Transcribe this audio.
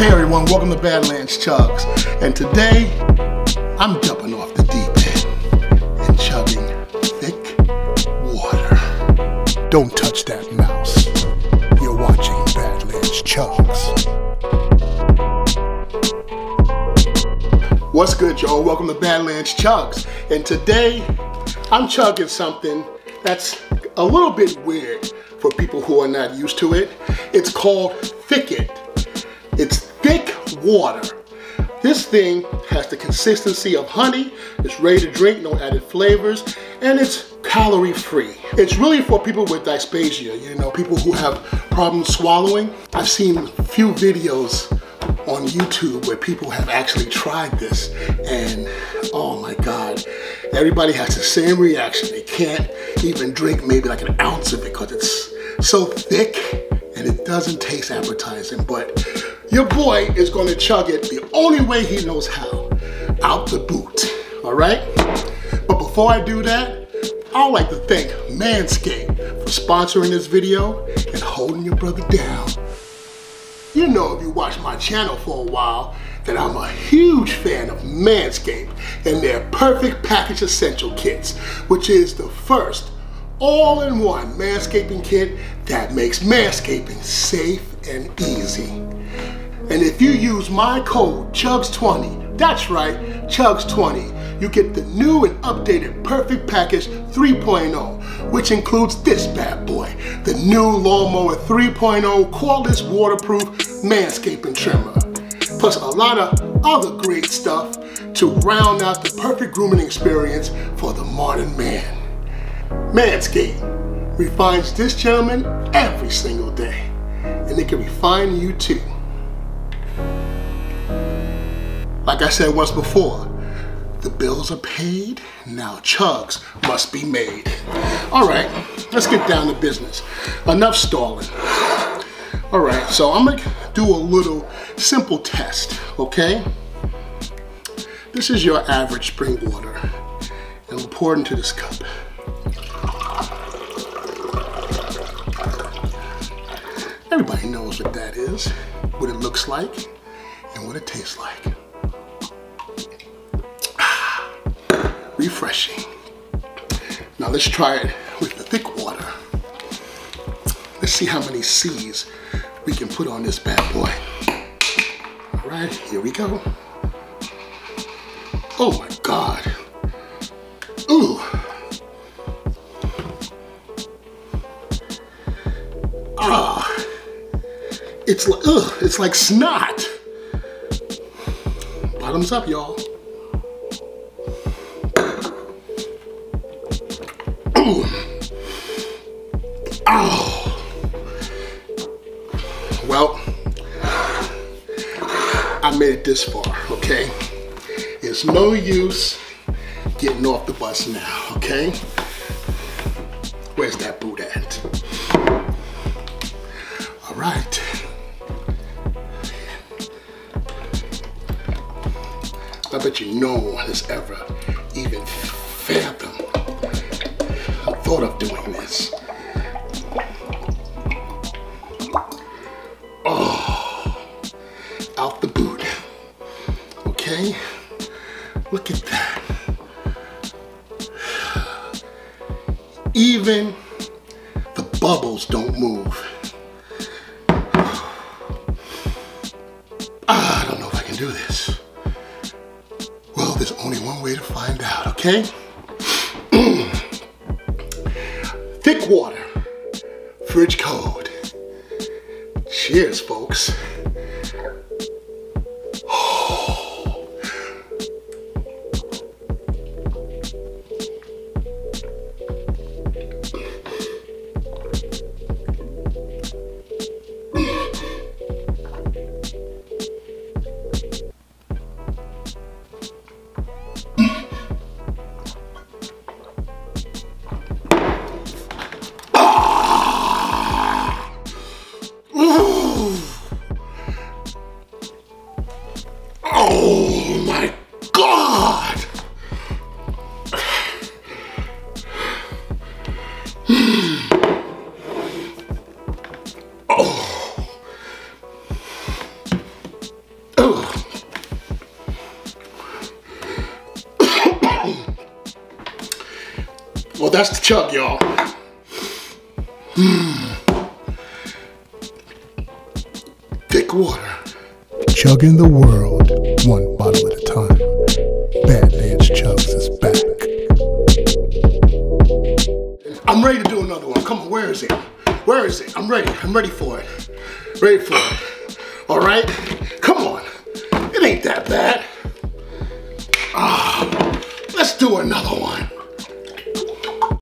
Hey everyone, welcome to Badlands Chugs. And today, I'm jumping off the deep end and chugging thick water. Don't touch that mouse. You're watching Badlands Chugs. What's good, y'all? Welcome to Badlands Chugs. And today, I'm chugging something that's a little bit weird for people who are not used to it. It's called Thick-It. It's thick water. This thing has the consistency of honey, it's ready to drink, no added flavors, and it's calorie free. It's really for people with dysphagia, you know, people who have problems swallowing. I've seen few videos on YouTube where people have actually tried this and oh my God, everybody has the same reaction. They can't even drink maybe like an ounce of it because it's so thick and it doesn't taste appetizing, but your boy is gonna chug it the only way he knows how, out the boot, all right? But before I do that, I'd like to thank Manscaped for sponsoring this video and holding your brother down. You know if you watch my channel for a while that I'm a huge fan of Manscaped and their Perfect Package Essential Kits, which is the first all-in-one manscaping kit that makes manscaping safe and easy. And if you use my code CHUGS20, that's right, CHUGS20, you get the new and updated Perfect Package 3.0, which includes this bad boy, the new Lawnmower 3.0 cordless waterproof manscaping trimmer, plus a lot of other great stuff to round out the perfect grooming experience for the modern man. Manscaped refines this gentleman every single day, and it can refine you too. Like I said once before, the bills are paid, now chugs must be made. All right, let's get down to business. Enough stalling. All right, so I'm gonna do a little simple test, okay? This is your average spring water, and we'll pour it into this cup. Everybody knows what that is, what it looks like, and what it tastes like. Refreshing. Now let's try it with the thick water. Let's see how many C's we can put on this bad boy. All right, here we go. Oh my God. Ooh. Ah. It's like, ugh, it's like snot. Bottoms up, y'all. Oh. Well, I made it this far, okay? It's no use getting off the bus now, okay? Where's that boot at? All right. I bet you no one has ever even or thought of doing this. Oh, out the boot. Okay, look at that. Even the bubbles don't move. I don't know if I can do this. Well, there's only one way to find out, okay? Water, fridge cold. Cheers, folks. Oh my God! oh. Oh. well, that's the chug, y'all. Hmm. Thick water. Chugging the world, one bottle at a time. Badlands Chugs is back. I'm ready to do another one. Come on, where is it? Where is it? I'm ready. I'm ready for it. Ready for it. All right? Come on. It ain't that bad. Ah, let's do another one.